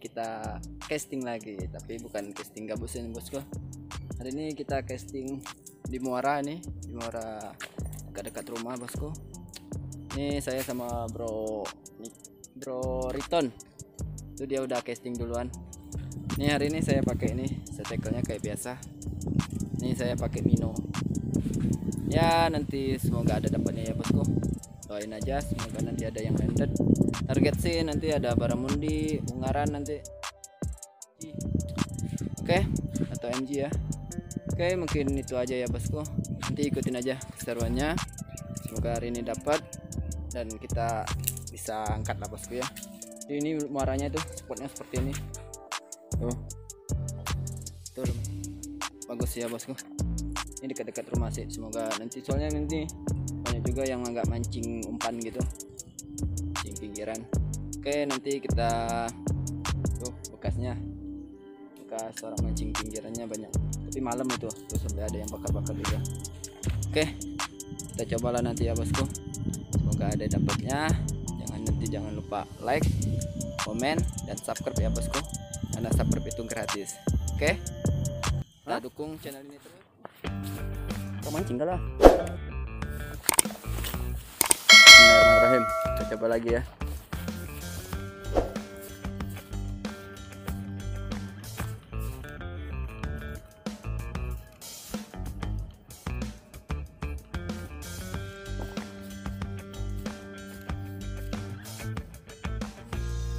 Kita casting lagi, tapi bukan casting gabusin bosku. Hari ini kita casting di Muara nih, di Muara dekat-dekat rumah bosku. Ini saya sama Bro Bro Riton. Itu dia udah casting duluan. Ini hari ini saya pakai ini, setekelnya kayak biasa. Ini saya pakai Mino. Ya nanti semoga ada dapatnya ya bosku doain aja semoga nanti ada yang landed target sih nanti ada Baramundi Ungaran nanti. Oke atau MG ya. Oke mungkin itu aja ya bosku. Nanti ikutin aja keseruannya. Semoga hari ini dapat dan kita bisa angkat lah bosku ya. Jadi ini muaranya tuh spotnya seperti ini. Tuh. Tuh bagus ya bosku. Ini dekat-dekat rumah sih semoga nanti. Soalnya nanti banyak juga yang agak mancing umpan gitu. Mancing pinggiran. Oke nanti kita tuh bekasnya. Bekas orang mancing pinggirannya banyak. Tapi malam itu tuh sampai ada yang bakar-bakar juga. Oke kita cobalah nanti ya bosku. Semoga ada dapatnya. Jangan nanti jangan lupa like komen dan subscribe ya bosku. Karena subscribe itu gratis. Oke? Kita dukung channel ini terus. Kau mancing dah lah Bismillahirrahmanirrahim kita coba lagi ya.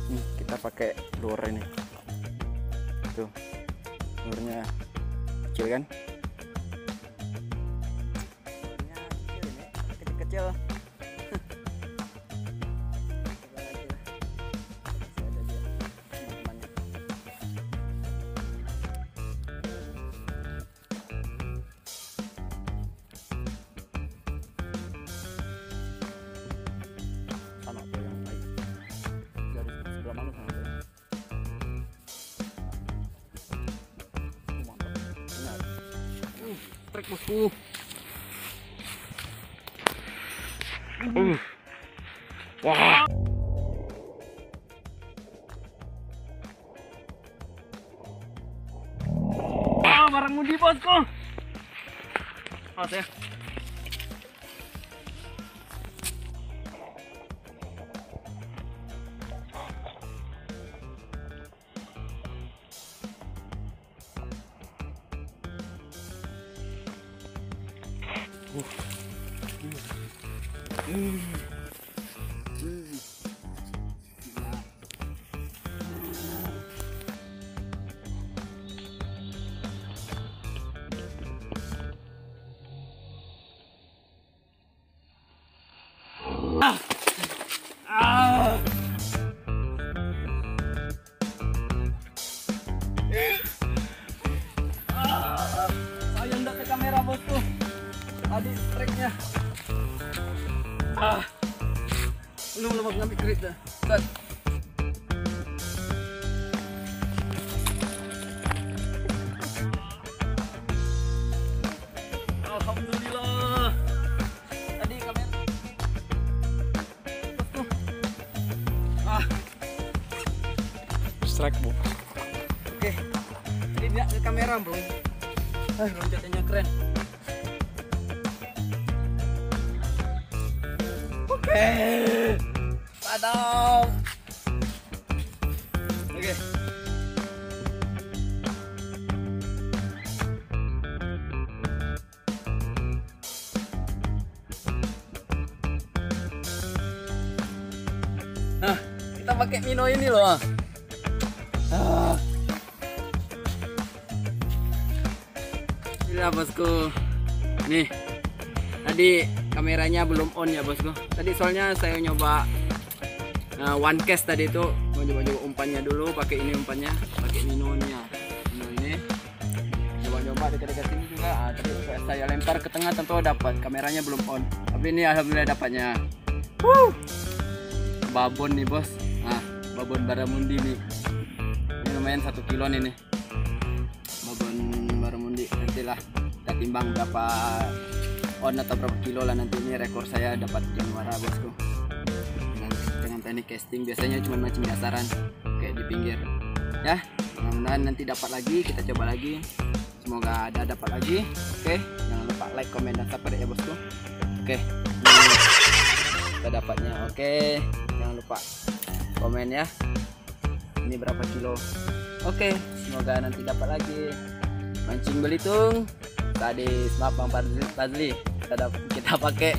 Hmm, kita pakai lure ini. Tuh lurenya kecil kan? Kecil-kecil trek bosku uh wah Wah, barang mudi bosku. Awas ya. うん。Loncatannya keren. Oke. Padam. Oke. Nah, kita pakai Mino ini loh. Ini bosku. Nih. Tadi kameranya belum on ya bosku. Tadi soalnya saya nyoba uh, one cast tadi itu mau coba-coba umpannya dulu pakai ini umpannya, pakai Minonya. Mino ini. Coba-coba dekat-dekat sini juga. Ah, tadi saya lempar ke tengah tentu dapat. Kameranya belum on. Tapi ini alhamdulillah dapatnya. Wuh. Babon nih bos. Nah, babon baramundi nih. Ini lumayan satu kilo nih nih. Nantilah kita timbang berapa on atau berapa kilo lah nanti ini rekor saya dapat juara bosku. Dengan, dengan teknik casting biasanya cuma mancing dasaran kayak di pinggir. Ya mudah-mudahan nanti dapat lagi kita coba lagi. Semoga ada dapat lagi. Oke jangan lupa like comment dan subscribe ya bosku. Oke ini kita dapatnya. Oke jangan lupa komen ya. Ini berapa kilo? Oke semoga nanti dapat lagi mancing belitung tadi maaf bang Fadli, Fadli. kita pakai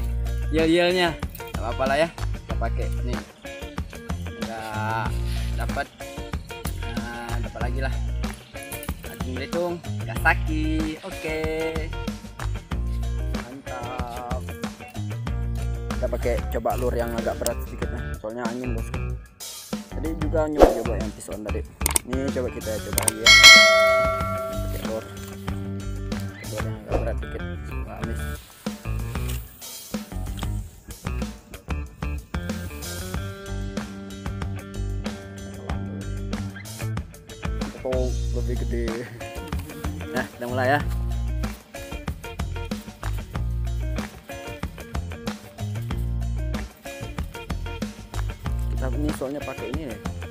yel yelnya apa apa lah ya kita pakai. Nih. Enggak dapat. Nah, dapat lagi lah. Mancing belitung Kasaki oke. Mantap. Kita pakai coba lur yang agak berat sedikit ya soalnya angin bosku tadi juga nyoba-nyoba yang pison tadi. Ini coba kita coba lagi ya agak berat sedikit Wah, habis Oh, lebih gede. Nah, kita mulai ya. Kita ini soalnya pakai ini nih.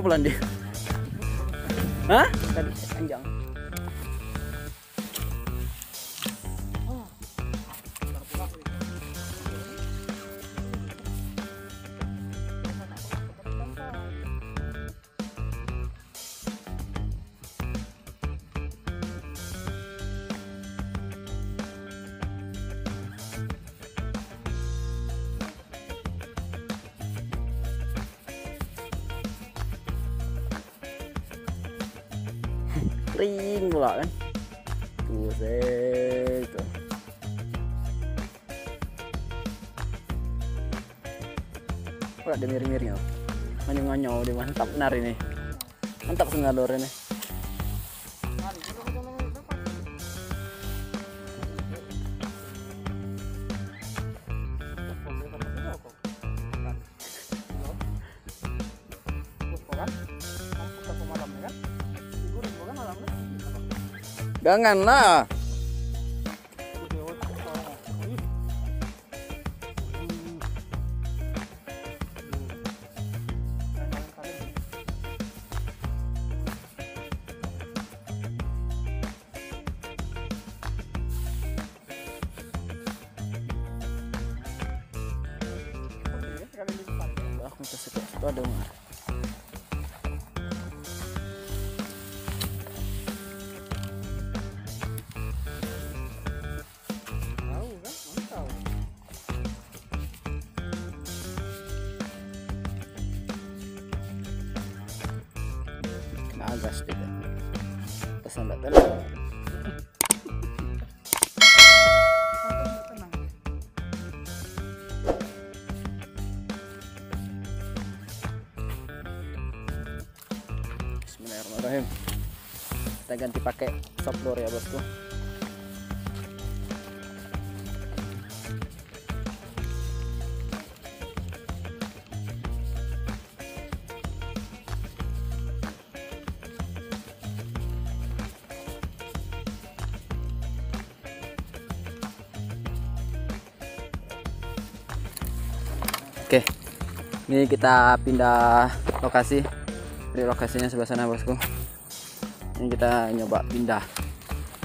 Pelan dia. Hah? Tadi panjang. Kering pula kan. Buset. tuh. Ada miring-miring ya? Nganyau-nganyau dia mantap benar ini. Mantap sengalor ini. Jangan lah. Aku situ, situ ada mah. Dia. Pesan tak tahu. Bismillahirrahmanirrahim. Kita ganti pakai lure ya bosku. Oke, ini kita pindah lokasi dari lokasinya sebelah sana bosku. Ini kita nyoba pindah.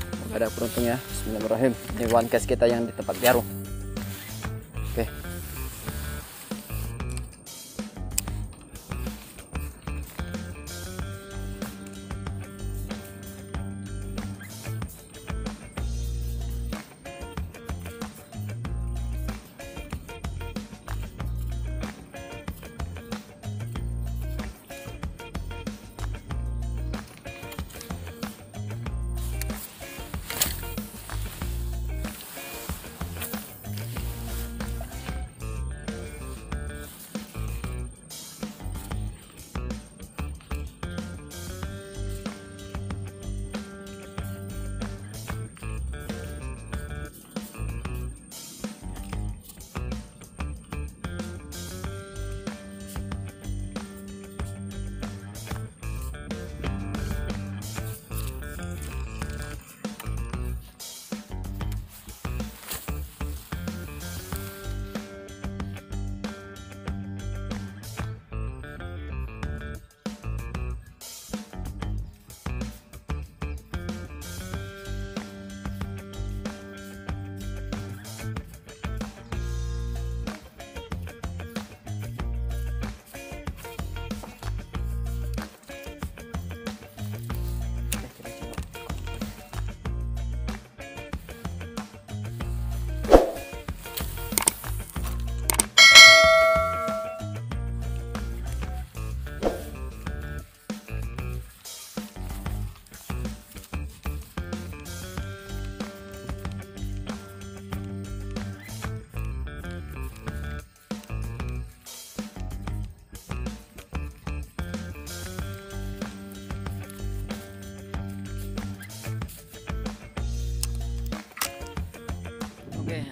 Semoga Ada beruntung ya. Bismillahirrahmanirrahim. Ini one cast kita yang di tempat jarum.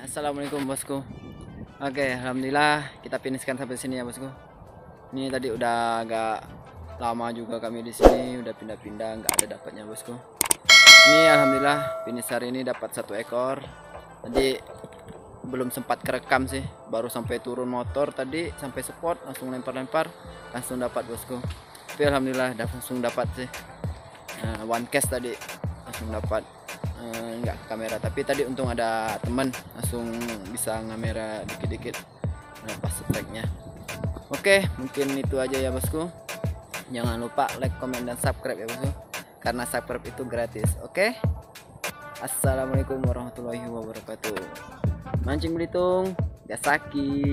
Assalamualaikum bosku. Oke, alhamdulillah kita finishkan sampai sini ya bosku. Ini tadi udah agak lama juga kami di sini, udah pindah-pindah, nggak ada dapatnya bosku. Ini alhamdulillah finish hari ini dapat satu ekor. Tadi belum sempat kerekam sih, baru sampai turun motor tadi sampai spot langsung lempar-lempar, langsung dapat bosku. Tapi alhamdulillah langsung dapat sih. Nah, one cast tadi langsung dapat Eh, nggak uh, kamera. Tapi tadi untung ada teman langsung bisa ngamera dikit-dikit. Nah, pas speknya oke mungkin itu aja ya bosku. Jangan lupa like comment dan subscribe ya bosku. Karena subscribe itu gratis oke? Assalamualaikum warahmatullahi wabarakatuh. Mancing belitung Yasaki